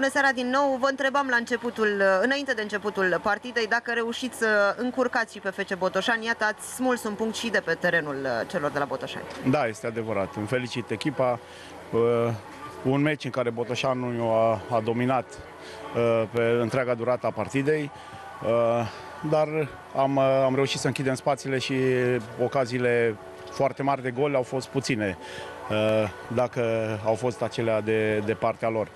Bună seara din nou. Vă întrebam la începutul, înainte de începutul partidei dacă reușiți să încurcați și pe FC Botoșani. Iată, ați smuls un punct și de pe terenul uh, celor de la Botoșani. Da, este adevărat. Îmi felicit echipa. Uh, un meci în care Botoșanu a, a dominat uh, pe întreaga durată a partidei, uh, dar am, uh, am reușit să închidem spațiile și ocaziile foarte mari de gol au fost puține, uh, dacă au fost acelea de, de partea lor.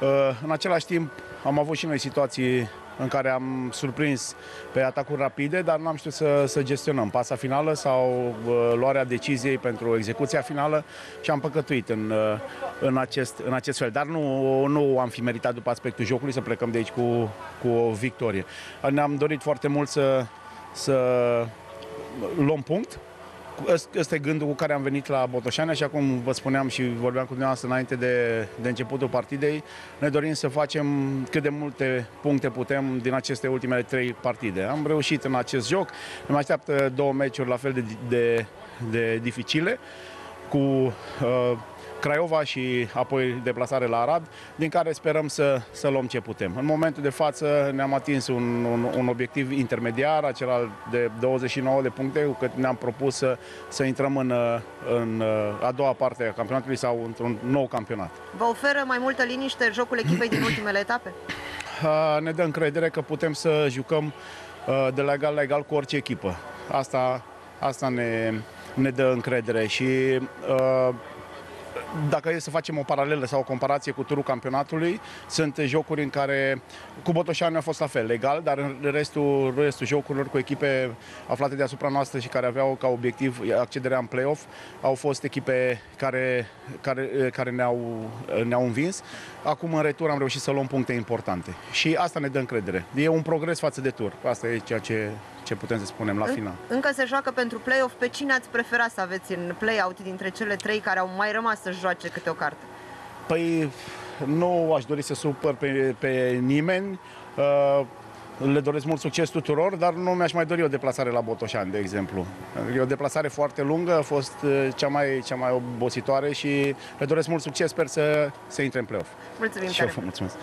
Uh, În același timp, am avut și noi situații în care am surprins pe atacuri rapide, dar nu am știut să, să gestionăm pasa finală sau uh, luarea deciziei pentru execuția finală și am păcătuit în, uh, în, acest, în acest fel. Dar nu, nu am fi meritat după aspectul jocului să plecăm de aici cu, cu o victorie. Ne-am dorit foarte mult să, să luăm punct, Ăsta e gândul cu care am venit la Botoșani, așa cum vă spuneam și vorbeam cu dumneavoastră înainte de, de începutul partidei. Ne dorim să facem cât de multe puncte putem din aceste ultimele trei partide. Am reușit în acest joc, ne mai așteaptă două meciuri la fel de, de, de dificile, cu uh, Craiova și apoi deplasare la Arad, din care sperăm să, să luăm ce putem. În momentul de față ne-am atins un, un, un obiectiv intermediar, acela de 29 de puncte, cu cât ne-am propus să, să intrăm în, în a doua parte a campionatului sau într-un nou campionat. Vă oferă mai multă liniște jocul echipei din ultimele etape? Uh, Ne dă încredere că putem să jucăm uh, de la egal la egal cu orice echipă. Asta, asta ne, ne dă încredere și uh, dacă e să facem o paralelă sau o comparație cu turul campionatului, sunt jocuri în care cu Botoșani a fost la fel, legal, dar în restul, restul jocurilor cu echipe aflate deasupra noastră și care aveau ca obiectiv accederea în play-off, au fost echipe care, care, care ne-au, ne-au învins. Acum în retur am reușit să luăm puncte importante și asta ne dă încredere. E un progres față de tur. Asta e ceea ce, ce putem să spunem la final. Încă se joacă pentru play-off. Pe cine ați prefera să aveți în play-out dintre cele trei care au mai rămas să joace câte o carte? Păi nu aș dori să supăr pe, pe nimeni. Uh, le doresc mult succes tuturor, dar nu mi-aș mai dori o deplasare la Botoșani, de exemplu. E o deplasare foarte lungă, a fost uh, cea mai, cea mai obositoare și le doresc mult succes, sper să, să intre în play-off. Mulțumim Și eu tare vă mulțumesc.